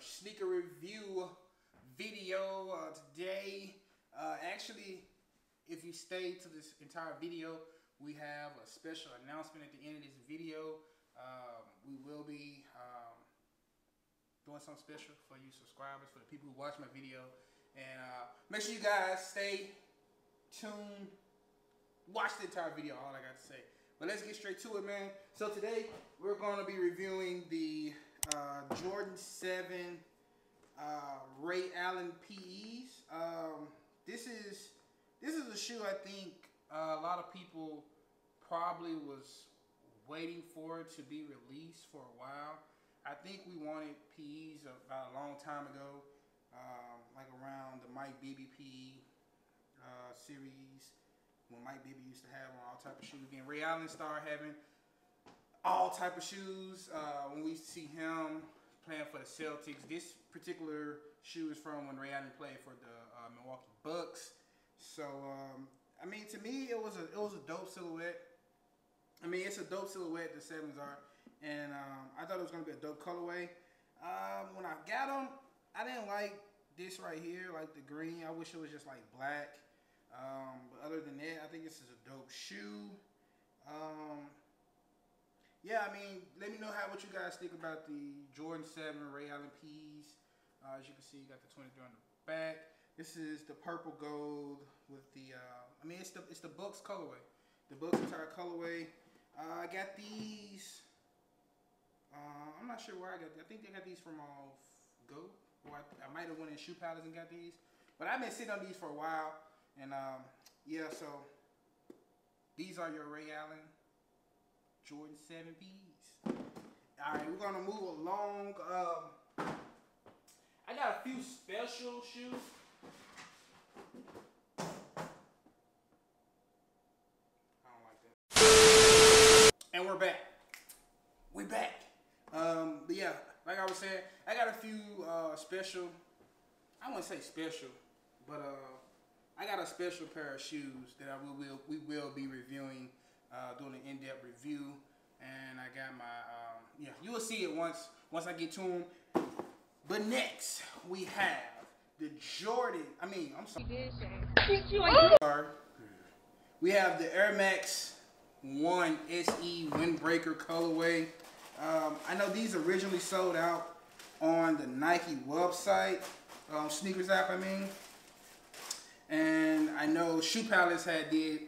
another sneaker review video uh, today. Uh, actually, if you stay to this entire video, we have a special announcement at the end of this video. Um, we will be um, doing something special for you subscribers, for the people who watch my video. And uh, make sure you guys stay tuned. Watch the entire video, all I got to say. But let's get straight to it, man. So today, we're going to be reviewing the uh, Jordan 7 uh, Ray Allen PEs. Um, this is this is a shoe I think uh, a lot of people probably was waiting for it to be released for a while. I think we wanted PEs about a long time ago, um, like around the Mike Bibby PE uh, series when Mike Bibby used to have on all type of shoes. Then Ray Allen started having all type of shoes. Uh, when we see him playing for the Celtics, this particular shoe is from when Ray Allen played for the uh, Milwaukee Bucks. So um, I mean, to me, it was a it was a dope silhouette. I mean, it's a dope silhouette. The sevens are, and um, I thought it was gonna be a dope colorway. Um, when I got them, I didn't like this right here, like the green. I wish it was just like black. Um, but other than that, I think this is a dope shoe. Um, yeah, I mean, let me know how what you guys think about the Jordan 7 Ray Allen P's. Uh, as you can see, you got the 23 on the back. This is the purple gold with the, uh, I mean, it's the it's the Bucks colorway. The Bucks entire colorway. Uh, I got these. Uh, I'm not sure where I got. I think they got these from off Go, or I, I might have went in Shoe Palace and got these. But I've been sitting on these for a while, and um, yeah. So these are your Ray Allen Jordan 7Bs. All right, we're gonna move along. Um, I got a few special shoes. Like and we're back. We're back. Um, but yeah, like I was saying, I got a few uh, special. I wouldn't say special, but uh, I got a special pair of shoes that I will, will we will be reviewing, uh, doing an in-depth review. And I got my um, yeah, you will see it once once I get to them. But next we have the Jordan. I mean, I'm sorry. We have the Air Max 1 SE Windbreaker colorway. Um, I know these originally sold out on the Nike website, um, SNKRS app, I mean. And I know Shoe Palace had did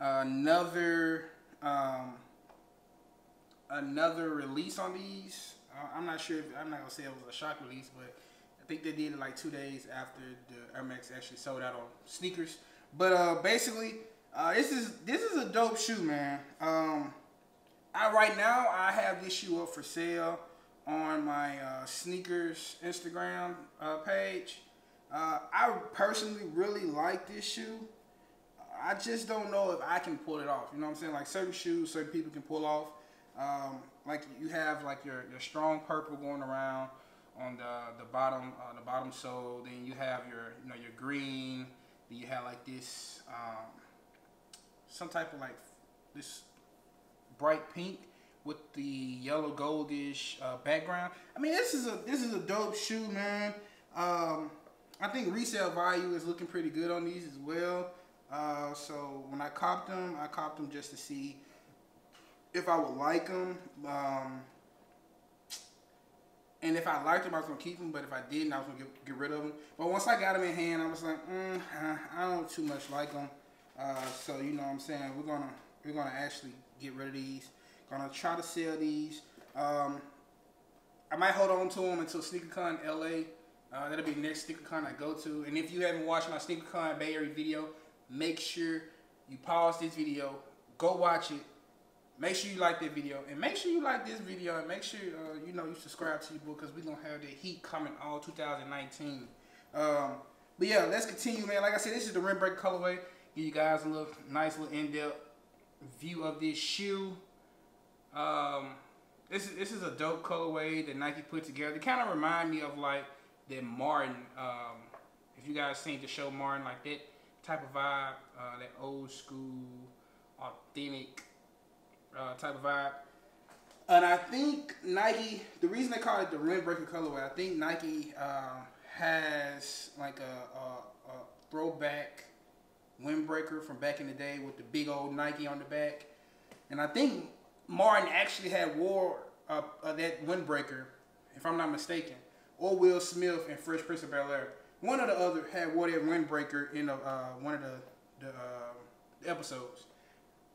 another um, another release on these. Uh, I'm not sure if I'm not gonna say it was a shock release, but I think they did it like two days after the Air Max actually sold out on SNKRS. But uh, basically, uh, this is this is a dope shoe, man. Um, I right now I have this shoe up for sale on my uh, sneakers Instagram uh, page. Uh, I personally really like this shoe. I just don't know if I can pull it off. You know what I'm saying? Like certain shoes, certain people can pull off. Um, like you have like your, your strong purple going around on the the bottom uh, the bottom sole. Then you have your you know your green. Then you have like this. Um, some type of like this bright pink with the yellow goldish uh, background. I mean, this is a this is a dope shoe, man. Um, I think resale value is looking pretty good on these as well. Uh, so when I copped them, I copped them just to see if I would like them. Um, and if I liked them, I was gonna keep them. But if I didn't, I was gonna get, get rid of them. But once I got them in hand, I was like, mm, I don't too much like them. Uh, so you know what I'm saying we're gonna we're gonna actually get rid of these. Gonna try to sell these. Um, I might hold on to them until SneakerCon LA. Uh, that'll be the next SneakerCon I go to. And if you haven't watched my SneakerCon Bay Area video, make sure you pause this video, go watch it. Make sure you like that video, and make sure you like this video, and make sure uh, you know you subscribe to the book because we're gonna have the heat coming all 2019. Um, but yeah, let's continue, man. Like I said, this is the rim break colorway. Give you guys a little nice little in-depth view of this shoe. Um, this is this is a dope colorway that Nike put together. It kind of remind me of like the Martin. Um, if you guys seen the show Martin, like that type of vibe, uh, that old school authentic uh, type of vibe. And I think Nike, the reason they call it the Windbreaker colorway, I think Nike uh, has like a, a, a throwback windbreaker from back in the day with the big old Nike on the back. And I think Martin actually had wore uh, that windbreaker, if I'm not mistaken, or Will Smith and Fresh Prince of Bel Air. One or the other had wore that windbreaker in uh, one of the, the uh, episodes.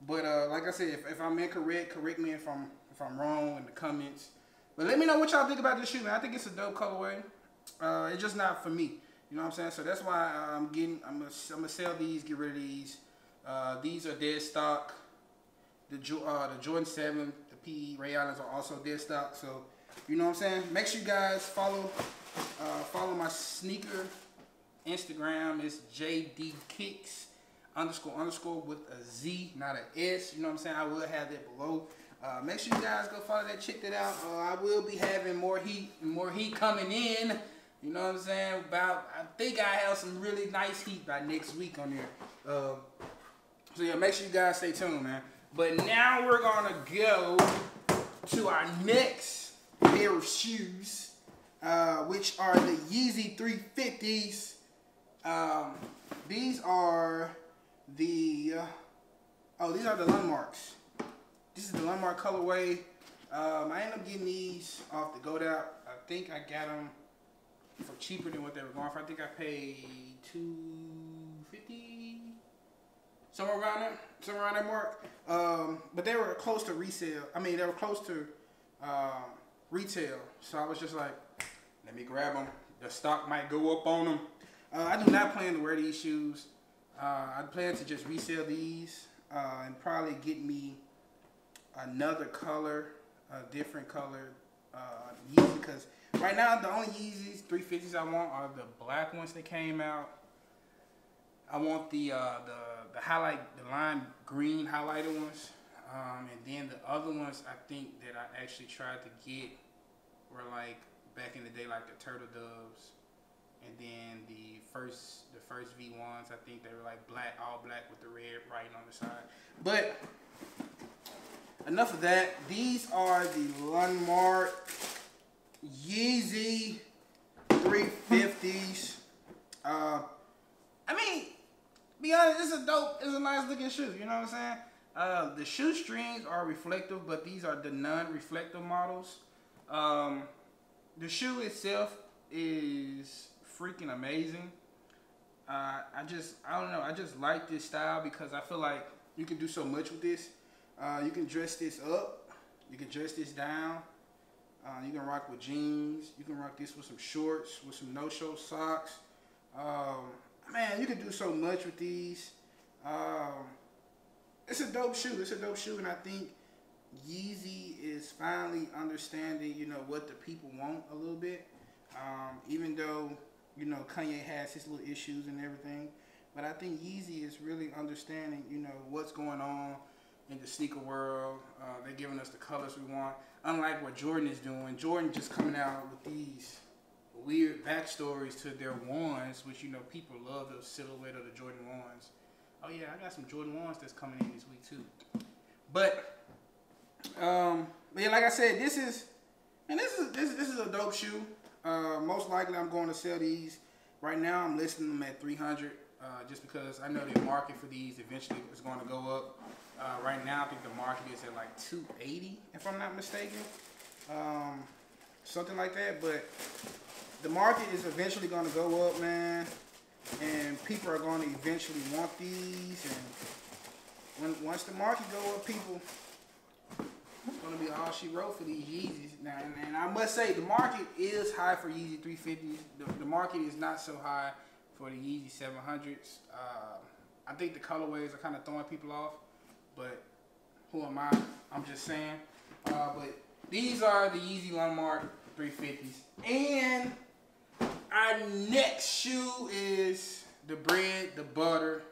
But uh, like I said, if, if I'm incorrect, correct me if I'm if I'm wrong in the comments. But let me know what y'all think about this shoe, man. I think it's a dope colorway. Uh, it's just not for me. You know what I'm saying? So that's why I'm getting. I'm gonna, I'm gonna sell these. Get rid of these. Uh, these are dead stock. The uh, the Jordan Seven, the PE Ray Allens are also dead stock. So you know what I'm saying? Make sure you guys follow uh, follow my sneaker Instagram. It's JD Kickz underscore underscore with a Z, not an S. You know what I'm saying? I will have that below. Uh, make sure you guys go follow that, check that out. Uh, I will be having more heat, more heat coming in. You know what I'm saying? About, I think I have some really nice heat by next week on there. Uh, so yeah, make sure you guys stay tuned, man. But now we're gonna go to our next pair of shoes, uh, which are the Yeezy 350s. Um, these are the, uh, oh, these are the Lundmarks. This is the Lundmark colorway. Um, I ended up getting these off the GoDaddy. I think I got them for cheaper than what they were going for. I think I paid two fifty, somewhere around there, somewhere around that mark. Um, but they were close to resale. I mean, they were close to um, retail. So I was just like, let me grab them. The stock might go up on them. Uh, I do not plan to wear these shoes. Uh, I plan to just resell these uh, and probably get me another color, a different color uh, Yeezy because right now the only Yeezys 350s I want are the black ones that came out. I want the uh, the the highlight the lime green highlighted ones, um, and then the other ones I think that I actually tried to get were like back in the day like the turtle doves, and then the first the first V1s I think they were like black all black with the red writing on the side, but enough of that. These are the Lundmark Yeezy 350s. Uh, I mean, be honest, it's a dope, it's a nice looking shoe. You know what I'm saying? Uh, the shoestrings are reflective, but these are the non-reflective models. Um, the shoe itself is freaking amazing. Uh, I just, I don't know, I just like this style because I feel like you can do so much with this. Uh, you can dress this up. You can dress this down. Uh, you can rock with jeans. You can rock this with some shorts, with some no-show socks. Um, man, you can do so much with these. Um, it's a dope shoe. It's a dope shoe, and I think Yeezy is finally understanding, you know, what the people want a little bit. Um, even though, you know, Kanye has his little issues and everything, but I think Yeezy is really understanding, you know, what's going on in the sneaker world. Uh, they're giving us the colors we want. Unlike what Jordan is doing, Jordan just coming out with these weird backstories to their ones, which you know people love the silhouette of the Jordan ones. Oh yeah, I got some Jordan ones that's coming in this week too. But um, but yeah, like I said, this is and this is this this is a dope shoe. Uh, most likely, I'm going to sell these. Right now, I'm listing them at 300, uh, just because I know the market for these eventually is going to go up. Uh, right now, I think the market is at like 280, if I'm not mistaken. Um, something like that. But the market is eventually going to go up, man. And people are going to eventually want these. And when, once the market go up, people, it's to be all she wrote for these Yeezys. Now, and, and, I must say, the market is high for Yeezy 350s. The, the market is not so high for the Yeezy 700s. Uh, I think the colorways are kind of throwing people off but who am I? I'm just saying. Uh, but these are the Yeezy Lundmark 350s. And our next shoe is the bread, the butter,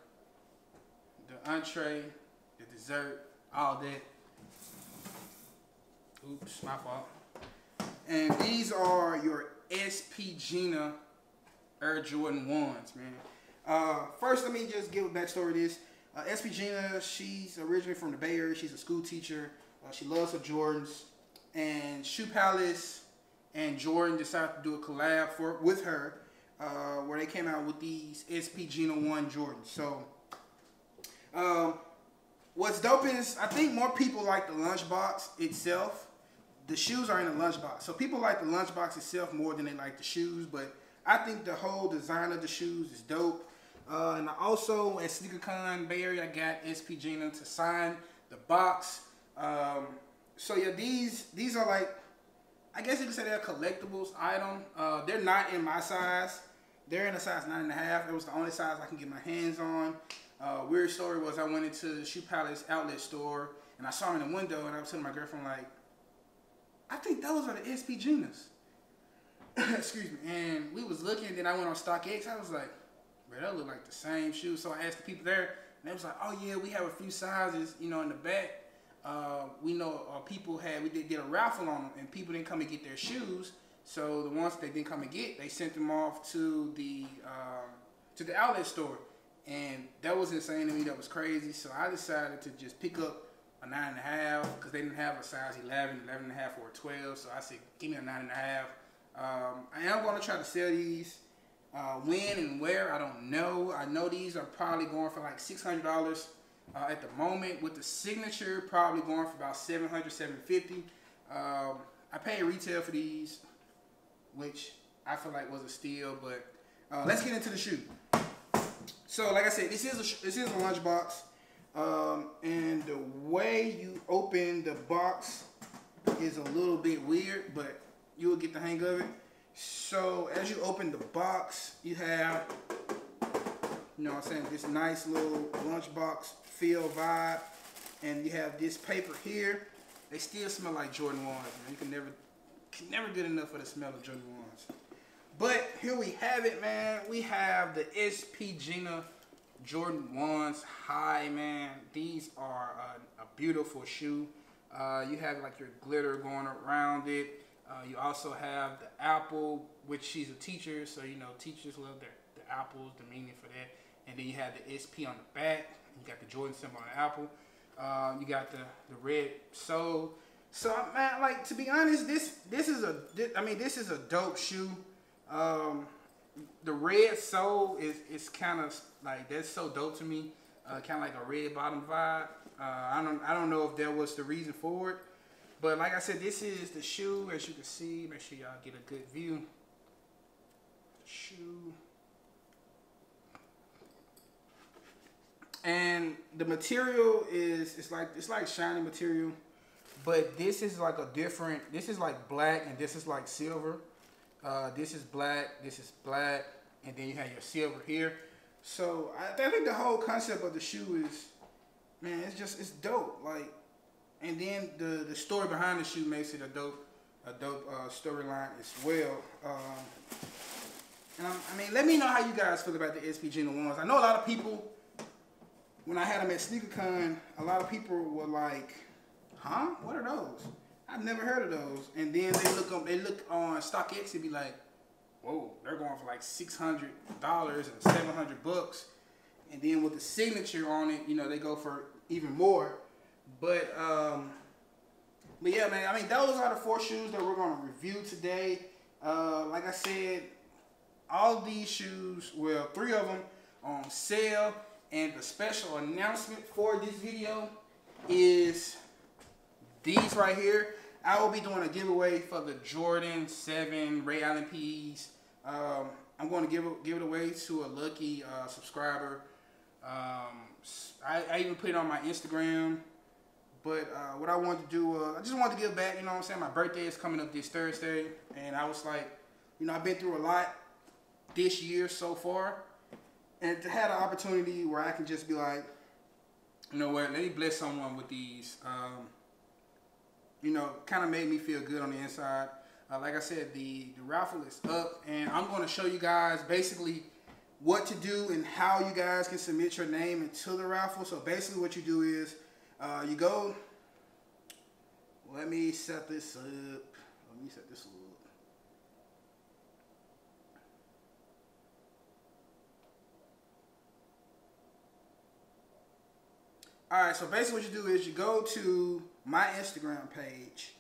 the entree, the dessert, all that. Oops, my fault. And these are your SP Gina Air Jordan 1s, man. Uh, first, let me just give a backstory to this. Uh, SP Gina, she's originally from the Bay Area. She's a school teacher. Uh, she loves her Jordans. And Shoe Palace and Jordan decided to do a collab for with her, uh, where they came out with these SP Gina One Jordans. So, um, what's dope is I think more people like the lunchbox itself. The shoes are in the lunchbox, so people like the lunchbox itself more than they like the shoes. But I think the whole design of the shoes is dope. Uh, and I also at SneakerCon Bay Area, I got SP Gina to sign the box. Um, so yeah, these these are like, I guess you could say they're a collectibles item. Uh, they're not in my size. They're in a size nine and a half. It was the only size I can get my hands on. Uh, weird story was I went into the Shoe Palace outlet store and I saw them in the window and I was telling my girlfriend like, I think those are the SP Ginas. Excuse me. And we was looking, then I went on StockX. I was like, bro, that look like the same shoe. So I asked the people there, and they was like, oh yeah, we have a few sizes, you know, in the back. Uh, we know uh, people had, we did, did a raffle on them, and people didn't come and get their shoes. So the ones they didn't come and get, they sent them off to the um, to the outlet store, and that was insane to me. That was crazy. So I decided to just pick up a nine and a half because they didn't have a size 11, 11 and a half, or a 12. So I said, give me a nine and a half. Um, I am going to try to sell these. Uh, when and where, I don't know. I know these are probably going for like $600 uh, at the moment. With the signature, probably going for about 700 750 um, I paid retail for these, which I feel like was a steal. But uh, let's get into the shoe. So, like I said, this is a this is a lunchbox, um, and the way you open the box is a little bit weird, but you will get the hang of it. So as you open the box, you have, you know what I'm saying, this nice little lunchbox feel vibe. And you have this paper here. They still smell like Jordan 1s, man. You can never, can never get enough of the smell of Jordan 1s. But here we have it, man. We have the SP Gina Jordan 1s High, man. These are a, a beautiful shoe. Uh, you have like your glitter going around it. Uh, you also have the apple, which she's a teacher, so you know teachers love their the apples, the meaning for that. And then you have the SP on the back. You got the Jordan symbol on the apple. Uh, you got the the red sole. So I'm man, like to be honest, this this is a I mean this is a dope shoe. Um, the red sole is is kind of like that's so dope to me. Uh, kind of like a red bottom vibe. Uh, I don't I don't know if that was the reason for it. But like I said, this is the shoe, as you can see. Make sure y'all get a good view. Shoe. And the material is it's like it's like shiny material, but this is like a different. This is like black, and this is like silver. Uh, this is black. This is black, and then you have your silver here. So I, I think the whole concept of the shoe is, man, it's just it's dope. Like and then the the story behind the shoe makes it a dope a dope uh, storyline as well. Um, and I'm, i mean, let me know how you guys feel about the SP Gina ones. I know a lot of people when I had them at SneakerCon, a lot of people were like, "Huh? What are those?" I've never heard of those. And then they look up, they look on StockX and be like, "Whoa, they're going for like six hundred dollars and seven hundred bucks." And then with the signature on it, you know, they go for even more. But um, but yeah, man. I mean, those are the four shoes that we're gonna review today. Uh, like I said, all these shoes, well, three of them on sale. And the special announcement for this video is these right here. I will be doing a giveaway for the Jordan 7 Ray Allen PEs. Um, I'm going to give give it away to a lucky uh, subscriber. Um, I, I, even put it on my Instagram. But uh, what I wanted to do, uh, I just wanted to give back, you know what I'm saying? My birthday is coming up this Thursday. And I was like, you know, I've been through a lot this year so far. And to have an opportunity where I can just be like, you know what, let me bless someone with these. Um, you know, kind of made me feel good on the inside. Uh, like I said, the, the raffle is up. And I'm going to show you guys basically what to do and how you guys can submit your name into the raffle. So basically what you do is uh, you go, let me set this up. Let me set this up. All right, so basically what you do is you go to my Instagram page,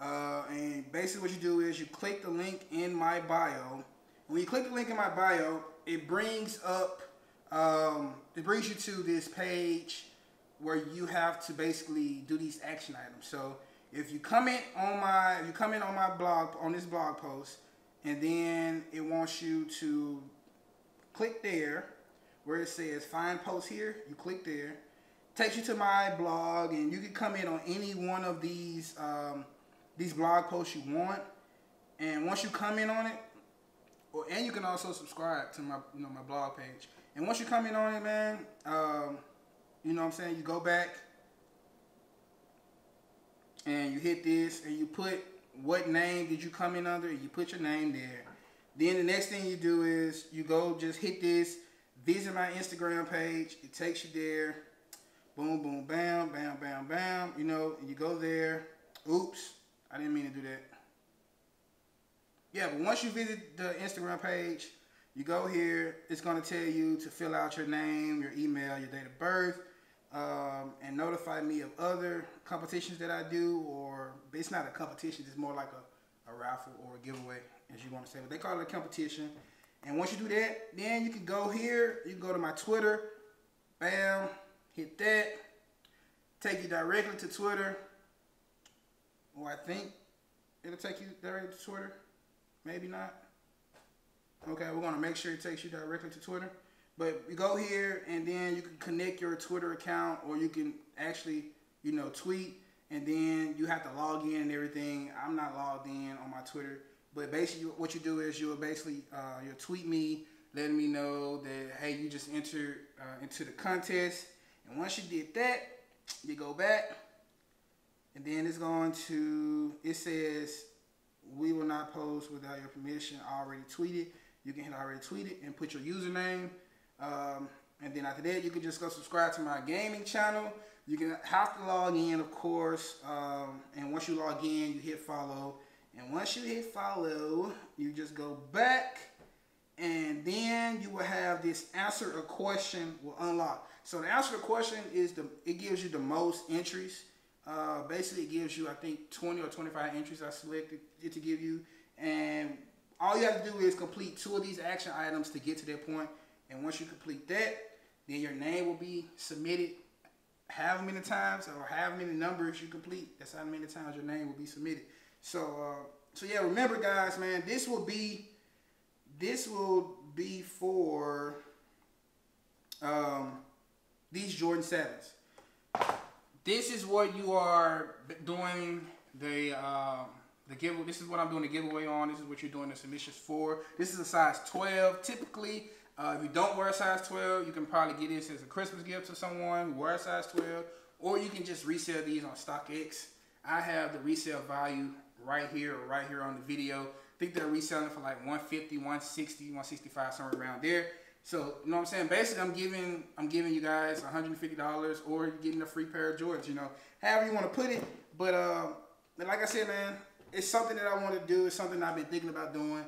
uh, and basically what you do is you click the link in my bio. When you click the link in my bio, it brings up, um, it brings you to this page where you have to basically do these action items. So if you comment on my, if you comment on my blog, on this blog post, and then it wants you to click there where it says find post here, you click there takes you to my blog, and you can come in on any one of these um, these blog posts you want. And once you comment on it, or and you can also subscribe to my you know my blog page. And once you comment on it, man, um, you know what I'm saying, you go back and you hit this and you put what name did you come in under and you put your name there. Then the next thing you do is you go just hit this, visit my Instagram page. It takes you there boom, boom, bam, bam, bam, bam. You know, you go there. Oops, I didn't mean to do that. Yeah, but once you visit the Instagram page, you go here. It's going to tell you to fill out your name, your email, your date of birth, um, and notify me of other competitions that I do. Or it's not a competition; it's more like a, a raffle or a giveaway, as you want to say. But they call it a competition. And once you do that, then you can go here. You can go to my Twitter. Bam hit that, take you directly to Twitter, or I think it'll take you directly to Twitter. Maybe not. Okay, we're gonna make sure it takes you directly to Twitter. But you go here and then you can connect your Twitter account or you can actually, you know, tweet and then you have to log in and everything. I'm not logged in on my Twitter. But basically what you do is you'll basically, uh, you'll tweet me letting me know that, hey, you just entered uh, into the contest and once you did that, you go back, and then it's going to, it says, we will not post without your permission. Already tweeted. You can hit already tweeted and put your username. Um, and then after that, you can just go subscribe to my gaming channel. You can have to log in, of course. Um, and once you log in, you hit follow. And once you hit follow, you just go back and then you will have this answer a question will unlock. So the answer to the question is the it gives you the most entries. Uh, basically, it gives you I think 20 or 25 entries I selected it to give you, and all you have to do is complete two of these action items to get to that point. And once you complete that, then your name will be submitted How many times or how many numbers you complete. That's how many times your name will be submitted. So, uh, so yeah, remember guys, man, this will be this will be for um, these Jordan 7s. This is what you are doing the um, the giveaway. This is what I'm doing the giveaway on. This is what you're doing the submissions for. This is a size 12. Typically, uh, if you don't wear a size 12, you can probably get this as a Christmas gift to someone who wears a size 12, or you can just resell these on StockX. I have the resale value right here right here on the video I think they're reselling for like 150, 160, 165, somewhere around there. So, you know what I'm saying? Basically, I'm giving I'm giving you guys $150 or you're getting a free pair of Jordans, you know, however you want to put it. But uh, like I said, man, it's something that I want to do. It's something I've been thinking about doing.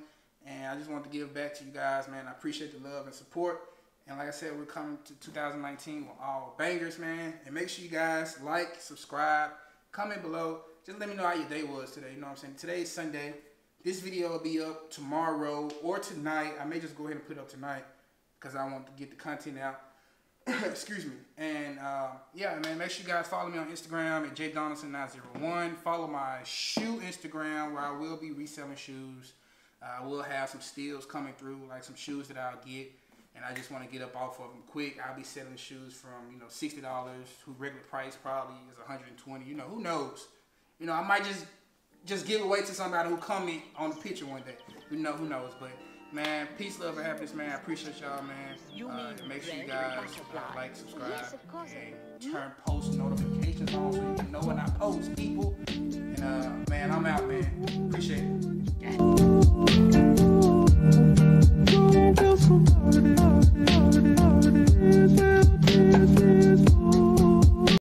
And I just want to give back to you guys, man. I appreciate the love and support. And like I said, we're coming to 2019 with all bangers, man. And make sure you guys like, subscribe, comment below. Just let me know how your day was today. You know what I'm saying? Today is Sunday. This video will be up tomorrow or tonight. I may just go ahead and put it up tonight because I want to get the content out. Excuse me. And uh, yeah, man, make sure you guys follow me on Instagram at jdonaldson901. Follow my shoe Instagram where I will be reselling shoes. I will have some steals coming through, like some shoes that I'll get. And I just want to get up off of them quick. I'll be selling shoes from, you know, $60, who regular price probably is 120 You know, who knows? You know, I might just just give away to somebody who comment on the picture one day. You know, who knows? But Man, peace, love, and happiness, man. I appreciate y'all, man. Uh, make sure you guys uh, like, subscribe, and turn post notifications on so you can know when I post, people. And, uh, man, I'm out, man. Appreciate it. Yeah.